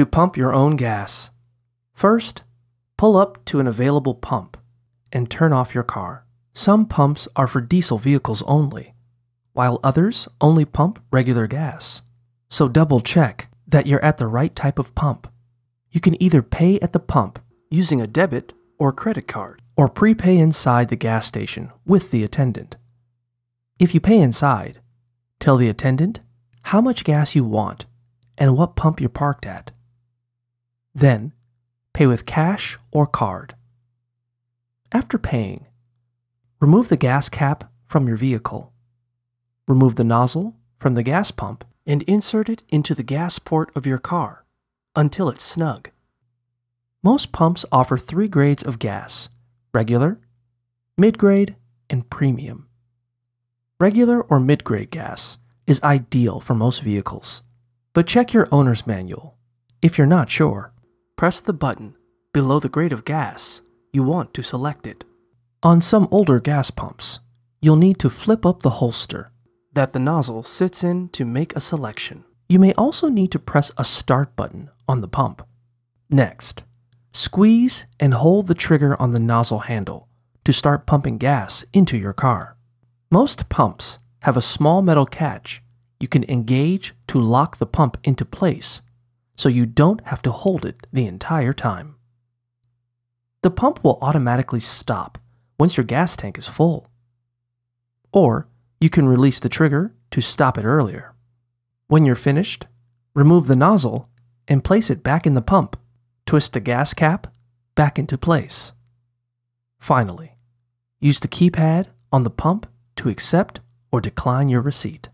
To pump your own gas. First, pull up to an available pump and turn off your car. Some pumps are for diesel vehicles only, while others only pump regular gas. So double check that you're at the right type of pump. You can either pay at the pump using a debit or credit card, or prepay inside the gas station with the attendant. If you pay inside, tell the attendant how much gas you want and what pump you're parked at. Then, pay with cash or card. After paying, remove the gas cap from your vehicle. Remove the nozzle from the gas pump and insert it into the gas port of your car until it's snug. Most pumps offer three grades of gas regular, mid grade, and premium. Regular or mid grade gas is ideal for most vehicles, but check your owner's manual. If you're not sure, press the button below the grade of gas you want to select it. On some older gas pumps, you'll need to flip up the holster that the nozzle sits in to make a selection. You may also need to press a start button on the pump. Next, squeeze and hold the trigger on the nozzle handle to start pumping gas into your car. Most pumps have a small metal catch you can engage to lock the pump into place so you don't have to hold it the entire time. The pump will automatically stop once your gas tank is full. Or you can release the trigger to stop it earlier. When you're finished, remove the nozzle and place it back in the pump. Twist the gas cap back into place. Finally, use the keypad on the pump to accept or decline your receipt.